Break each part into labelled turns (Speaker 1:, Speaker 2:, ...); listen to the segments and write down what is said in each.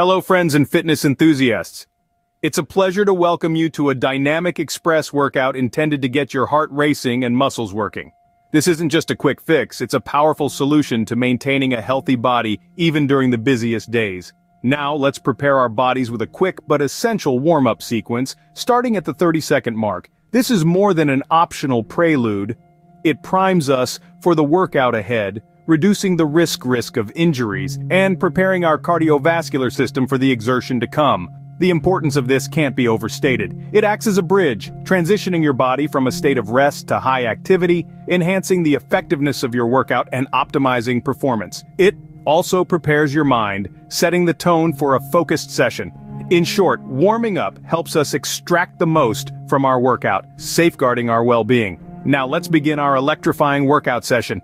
Speaker 1: Hello friends and fitness enthusiasts. It's a pleasure to welcome you to a dynamic express workout intended to get your heart racing and muscles working. This isn't just a quick fix, it's a powerful solution to maintaining a healthy body even during the busiest days. Now let's prepare our bodies with a quick but essential warm-up sequence, starting at the 30-second mark. This is more than an optional prelude. It primes us for the workout ahead, reducing the risk risk of injuries, and preparing our cardiovascular system for the exertion to come. The importance of this can't be overstated. It acts as a bridge, transitioning your body from a state of rest to high activity, enhancing the effectiveness of your workout and optimizing performance. It also prepares your mind, setting the tone for a focused session. In short, warming up helps us extract the most from our workout, safeguarding our well-being. Now let's begin our electrifying workout session.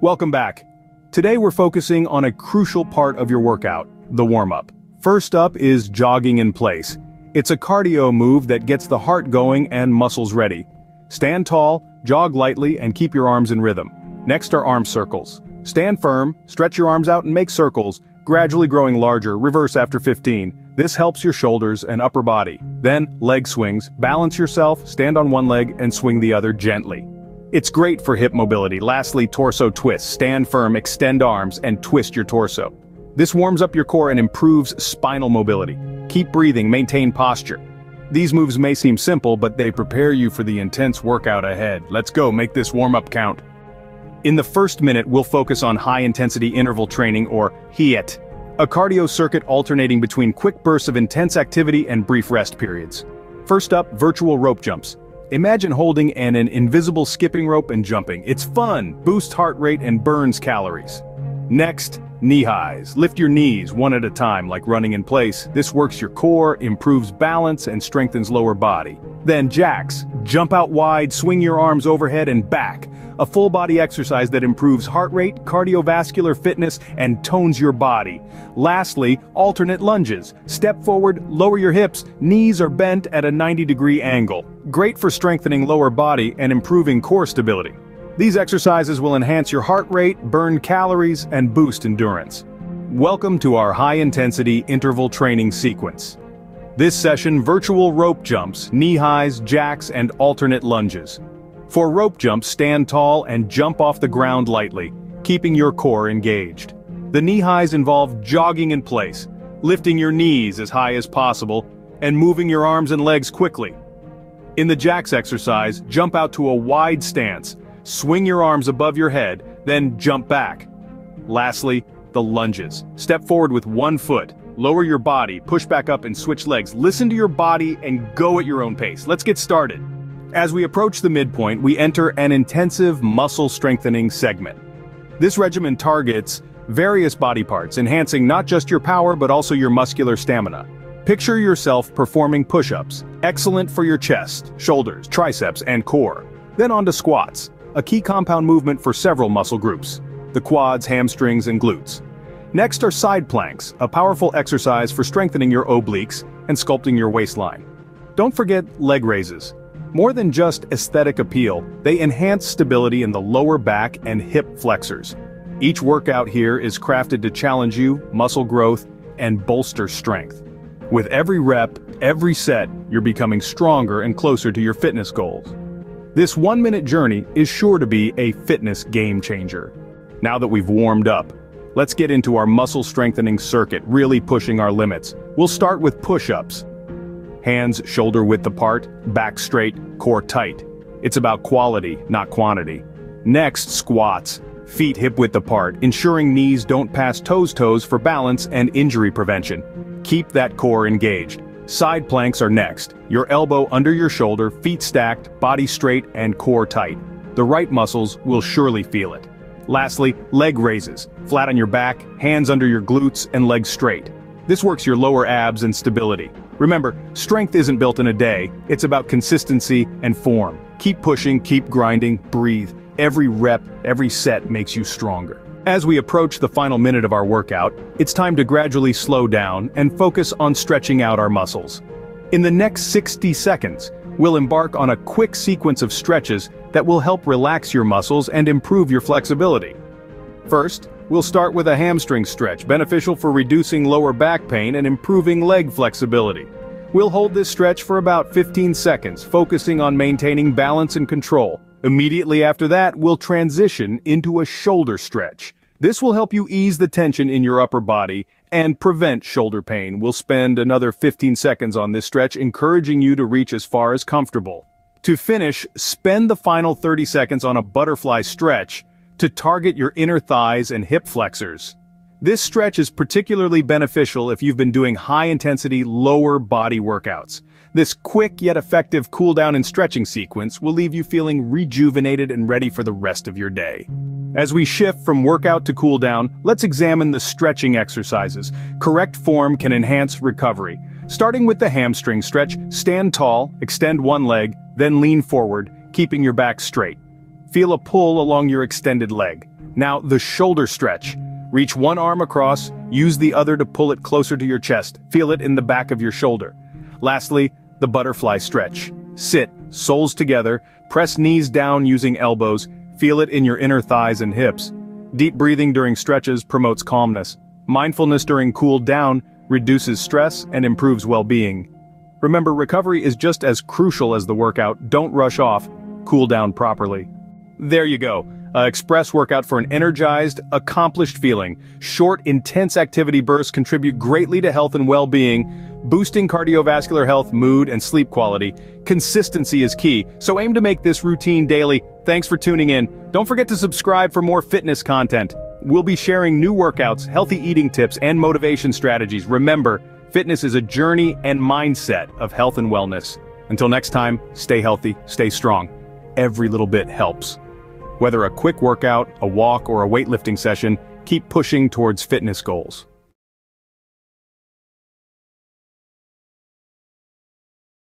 Speaker 1: Welcome back. Today we're focusing on a crucial part of your workout, the warm-up. First up is jogging in place. It's a cardio move that gets the heart going and muscles ready. Stand tall, jog lightly, and keep your arms in rhythm. Next are arm circles. Stand firm, stretch your arms out and make circles, gradually growing larger, reverse after 15. This helps your shoulders and upper body. Then, leg swings, balance yourself, stand on one leg and swing the other gently. It's great for hip mobility. Lastly, torso twists. Stand firm, extend arms, and twist your torso. This warms up your core and improves spinal mobility. Keep breathing, maintain posture. These moves may seem simple, but they prepare you for the intense workout ahead. Let's go, make this warm-up count. In the first minute, we'll focus on high-intensity interval training or HIIT, a cardio circuit alternating between quick bursts of intense activity and brief rest periods. First up, virtual rope jumps. Imagine holding an, an invisible skipping rope and jumping. It's fun, boosts heart rate and burns calories. Next, knee highs. Lift your knees one at a time like running in place. This works your core, improves balance, and strengthens lower body. Then jacks. Jump out wide, swing your arms overhead and back. A full body exercise that improves heart rate, cardiovascular fitness, and tones your body. Lastly, alternate lunges. Step forward, lower your hips, knees are bent at a 90 degree angle. Great for strengthening lower body and improving core stability. These exercises will enhance your heart rate, burn calories, and boost endurance. Welcome to our high-intensity interval training sequence. This session virtual rope jumps, knee highs, jacks, and alternate lunges. For rope jumps, stand tall and jump off the ground lightly, keeping your core engaged. The knee highs involve jogging in place, lifting your knees as high as possible, and moving your arms and legs quickly. In the jacks exercise, jump out to a wide stance, swing your arms above your head, then jump back. Lastly, the lunges. Step forward with one foot, lower your body, push back up and switch legs. Listen to your body and go at your own pace. Let's get started. As we approach the midpoint, we enter an intensive muscle strengthening segment. This regimen targets various body parts, enhancing not just your power but also your muscular stamina. Picture yourself performing push-ups, excellent for your chest, shoulders, triceps, and core. Then on to squats, a key compound movement for several muscle groups, the quads, hamstrings, and glutes. Next are side planks, a powerful exercise for strengthening your obliques and sculpting your waistline. Don't forget leg raises, more than just aesthetic appeal, they enhance stability in the lower back and hip flexors. Each workout here is crafted to challenge you, muscle growth, and bolster strength. With every rep, every set, you're becoming stronger and closer to your fitness goals. This one-minute journey is sure to be a fitness game changer. Now that we've warmed up, let's get into our muscle strengthening circuit, really pushing our limits. We'll start with push-ups, Hands shoulder width apart, back straight, core tight. It's about quality, not quantity. Next, squats. Feet hip width apart, ensuring knees don't pass toes toes for balance and injury prevention. Keep that core engaged. Side planks are next. Your elbow under your shoulder, feet stacked, body straight, and core tight. The right muscles will surely feel it. Lastly, leg raises. Flat on your back, hands under your glutes, and legs straight. This works your lower abs and stability. Remember, strength isn't built in a day, it's about consistency and form. Keep pushing, keep grinding, breathe. Every rep, every set makes you stronger. As we approach the final minute of our workout, it's time to gradually slow down and focus on stretching out our muscles. In the next 60 seconds, we'll embark on a quick sequence of stretches that will help relax your muscles and improve your flexibility. First, We'll start with a hamstring stretch, beneficial for reducing lower back pain and improving leg flexibility. We'll hold this stretch for about 15 seconds, focusing on maintaining balance and control. Immediately after that, we'll transition into a shoulder stretch. This will help you ease the tension in your upper body and prevent shoulder pain. We'll spend another 15 seconds on this stretch, encouraging you to reach as far as comfortable. To finish, spend the final 30 seconds on a butterfly stretch to target your inner thighs and hip flexors. This stretch is particularly beneficial if you've been doing high-intensity, lower body workouts. This quick yet effective cool-down and stretching sequence will leave you feeling rejuvenated and ready for the rest of your day. As we shift from workout to cool down, let's examine the stretching exercises. Correct form can enhance recovery. Starting with the hamstring stretch, stand tall, extend one leg, then lean forward, keeping your back straight. Feel a pull along your extended leg. Now, the shoulder stretch. Reach one arm across, use the other to pull it closer to your chest. Feel it in the back of your shoulder. Lastly, the butterfly stretch. Sit, soles together, press knees down using elbows, Feel it in your inner thighs and hips. Deep breathing during stretches promotes calmness. Mindfulness during cool down reduces stress and improves well-being. Remember, recovery is just as crucial as the workout. Don't rush off. Cool down properly. There you go. A express workout for an energized, accomplished feeling. Short, intense activity bursts contribute greatly to health and well-being, boosting cardiovascular health, mood, and sleep quality. Consistency is key, so aim to make this routine daily. Thanks for tuning in. Don't forget to subscribe for more fitness content. We'll be sharing new workouts, healthy eating tips, and motivation strategies. Remember, fitness is a journey and mindset of health and wellness. Until next time, stay healthy, stay strong. Every little bit helps. Whether a quick workout, a walk, or a weightlifting session, keep pushing towards fitness goals.